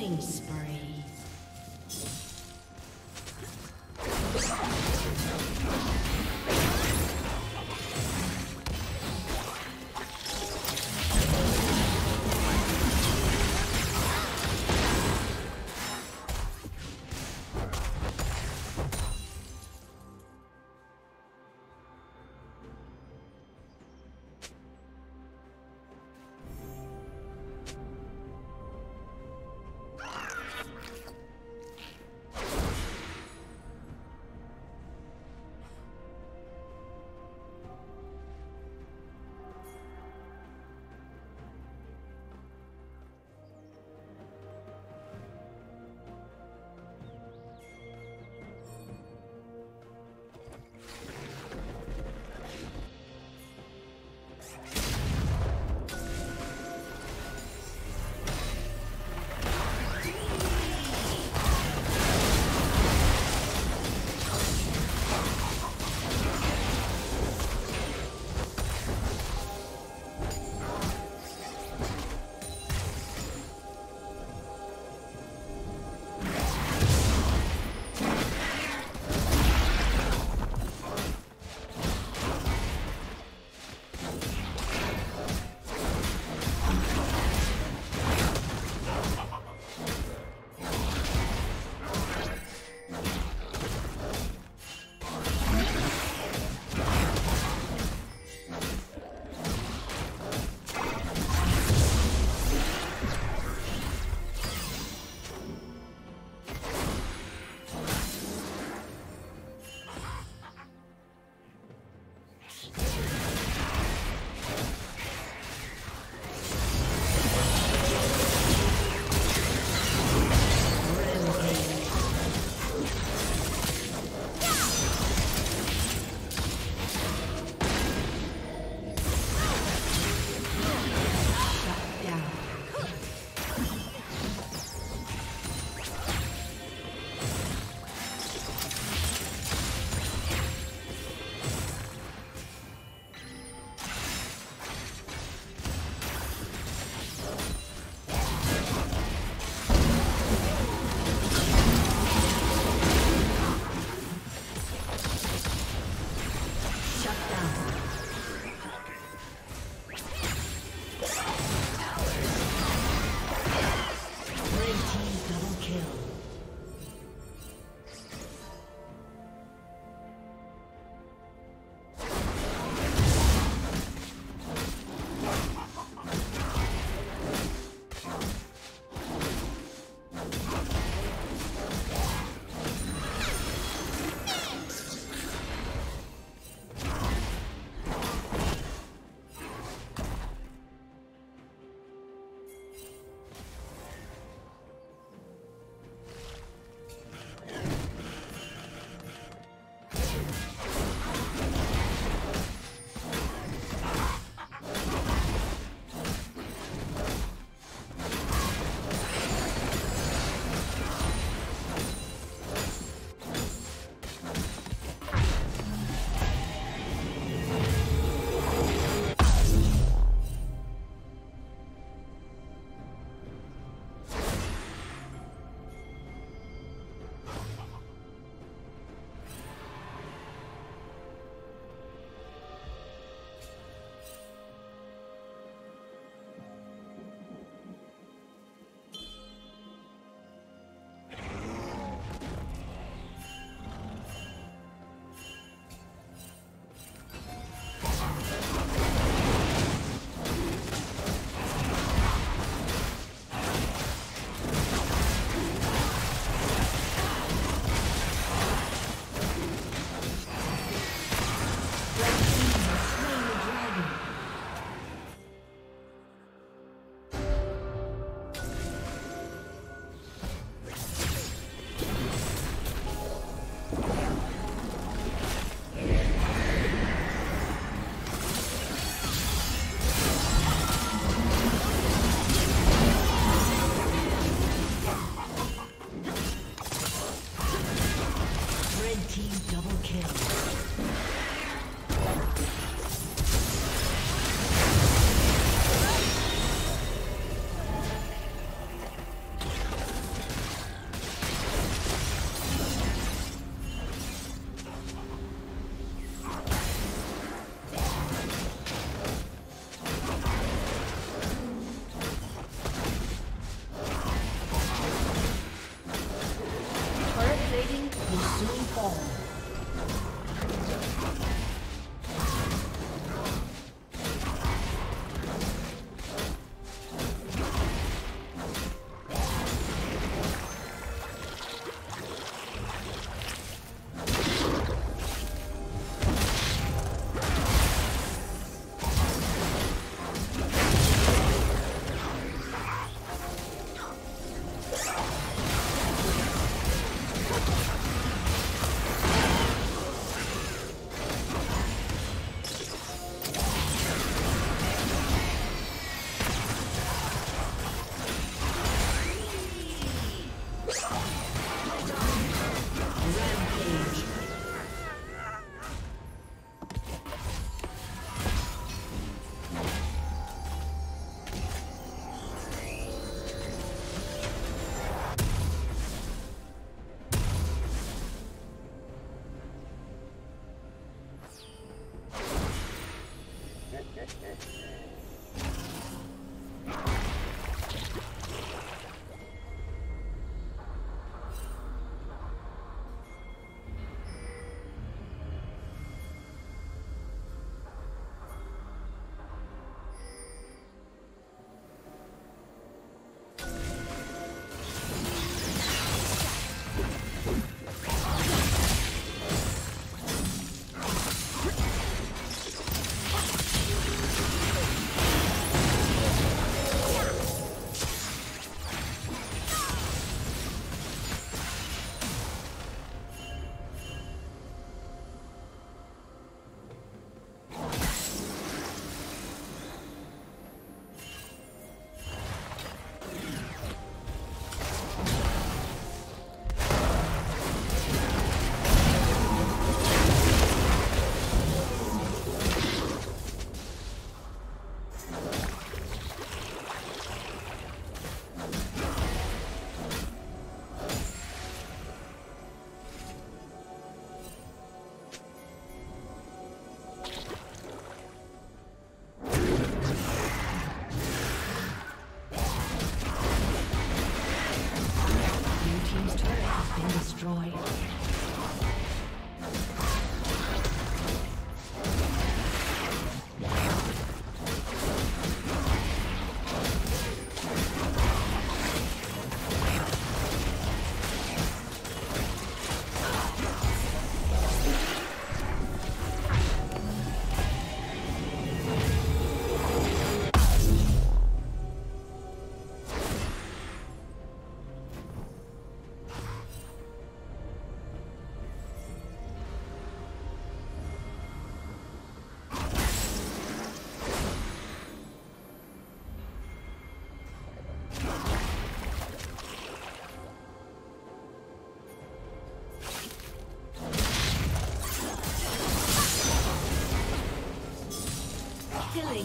Killing spree.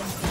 Thank you.